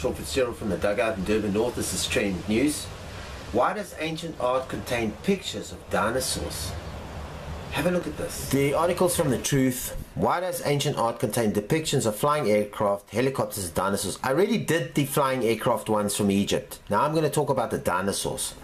Sean Fitzgerald from the dugout in Durban North. This is Trend News. Why does ancient art contain pictures of dinosaurs? Have a look at this. The article's from The Truth. Why does ancient art contain depictions of flying aircraft, helicopters, dinosaurs? I already did the flying aircraft ones from Egypt. Now I'm going to talk about the dinosaurs.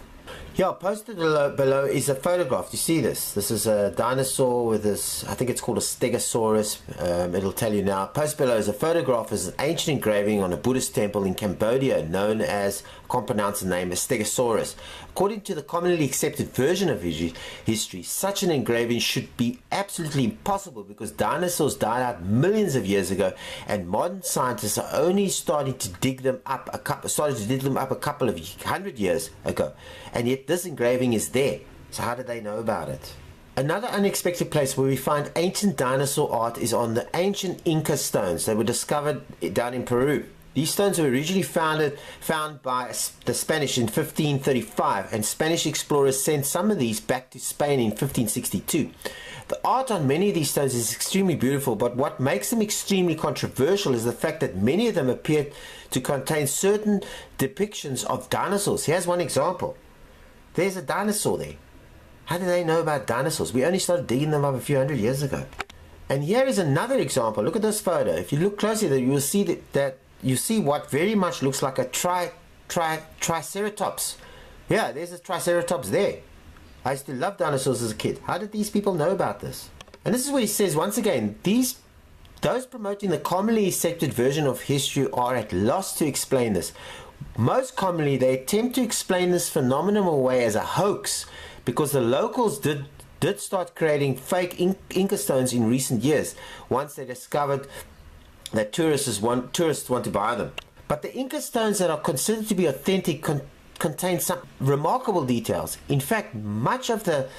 Yeah, posted below, is a photograph. You see this? This is a dinosaur with this, I think it's called a Stegosaurus. Um, it'll tell you now. Posted below is a photograph is an ancient engraving on a Buddhist temple in Cambodia known as, I can't pronounce the name, a Stegosaurus. According to the commonly accepted version of history, such an engraving should be absolutely impossible because dinosaurs died out millions of years ago and modern scientists are only starting to dig them up a couple, started to dig them up a couple of hundred years ago. And yet this engraving is there. So how did they know about it? Another unexpected place where we find ancient dinosaur art is on the ancient Inca stones that were discovered down in Peru. These stones were originally founded, found by the Spanish in 1535, and Spanish explorers sent some of these back to Spain in 1562. The art on many of these stones is extremely beautiful, but what makes them extremely controversial is the fact that many of them appear to contain certain depictions of dinosaurs. Here's one example. There's a dinosaur there. How did they know about dinosaurs? We only started digging them up a few hundred years ago. And here is another example. Look at this photo. If you look closely, you will see that, that you see what very much looks like a tri, tri, triceratops. Yeah, there's a triceratops there. I used to love dinosaurs as a kid. How did these people know about this? And this is where he says, once again, these those promoting the commonly accepted version of history are at loss to explain this. Most commonly, they attempt to explain this phenomenon away as a hoax because the locals did did start creating fake Inca stones in recent years once they discovered that tourists want tourists want to buy them. But the Inca stones that are considered to be authentic con contain some remarkable details. In fact, much of the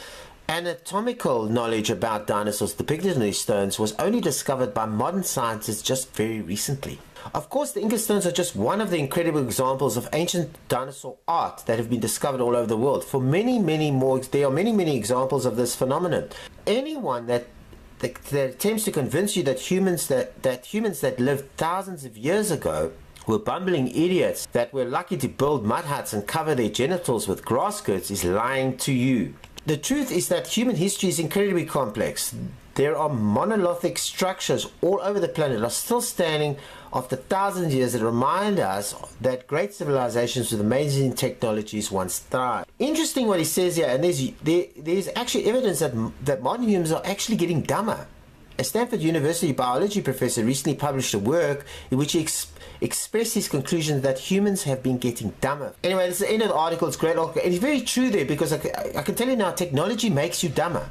anatomical knowledge about dinosaurs depicted in these stones was only discovered by modern scientists just very recently. Of course, the Inca stones are just one of the incredible examples of ancient dinosaur art that have been discovered all over the world. For many, many more, there are many, many examples of this phenomenon. Anyone that that, that attempts to convince you that humans that, that humans that lived thousands of years ago were bumbling idiots that were lucky to build mud huts and cover their genitals with grass skirts is lying to you. The truth is that human history is incredibly complex. There are monolithic structures all over the planet that are still standing after thousands of years that remind us that great civilizations with amazing technologies once thrived. Interesting what he says here, and there's, there, there's actually evidence that, that modern humans are actually getting dumber. A Stanford University biology professor recently published a work in which he ex expressed his conclusion that humans have been getting dumber. Anyway, this is the end of the article. It's great article. It's very true there because I, I can tell you now, technology makes you dumber.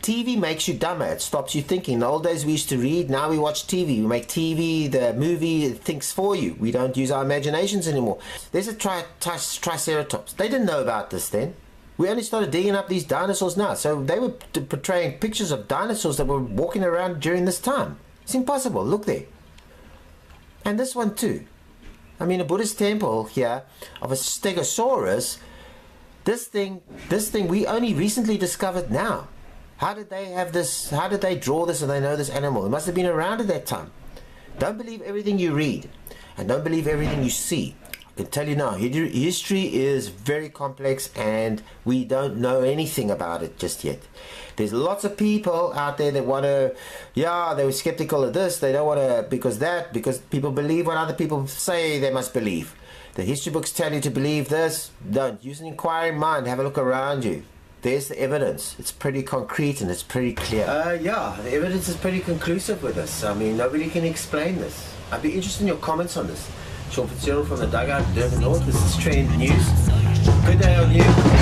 TV makes you dumber. It stops you thinking. In the old days we used to read, now we watch TV. We make TV, the movie thinks for you. We don't use our imaginations anymore. There's a tri tri triceratops. They didn't know about this then. We only started digging up these dinosaurs now. So they were portraying pictures of dinosaurs that were walking around during this time. It's impossible. Look there. And this one too. I mean, a Buddhist temple here of a Stegosaurus. This thing, this thing we only recently discovered now. How did they have this? How did they draw this and they know this animal? It must have been around at that time. Don't believe everything you read and don't believe everything you see. Can tell you now, history is very complex and we don't know anything about it just yet. There's lots of people out there that want to, yeah, they were skeptical of this, they don't want to, because that, because people believe what other people say they must believe. The history books tell you to believe this. Don't. Use an inquiring mind. Have a look around you there's the evidence. It's pretty concrete and it's pretty clear. Uh, yeah, the evidence is pretty conclusive with this. I mean, nobody can explain this. I'd be interested in your comments on this. Sean Fitzgerald from the Dugout, Durban North. This is Trend News. Good day on you.